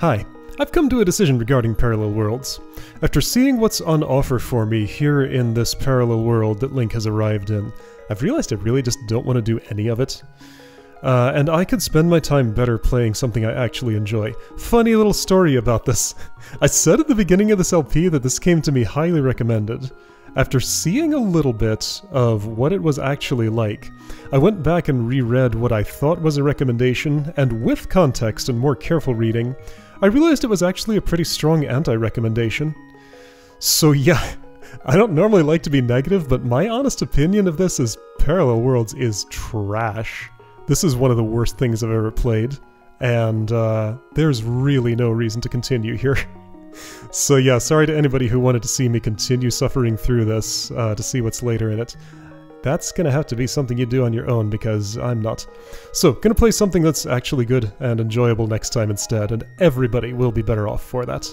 Hi, I've come to a decision regarding Parallel Worlds. After seeing what's on offer for me here in this parallel world that Link has arrived in, I've realized I really just don't want to do any of it. Uh, and I could spend my time better playing something I actually enjoy. Funny little story about this. I said at the beginning of this LP that this came to me highly recommended. After seeing a little bit of what it was actually like, I went back and reread what I thought was a recommendation, and with context and more careful reading, I realized it was actually a pretty strong anti-recommendation. So yeah, I don't normally like to be negative, but my honest opinion of this is Parallel Worlds is trash. This is one of the worst things I've ever played, and uh, there's really no reason to continue here. so yeah, sorry to anybody who wanted to see me continue suffering through this uh, to see what's later in it. That's gonna have to be something you do on your own because I'm not. So, gonna play something that's actually good and enjoyable next time instead, and everybody will be better off for that.